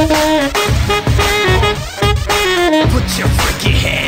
Put your freaky head.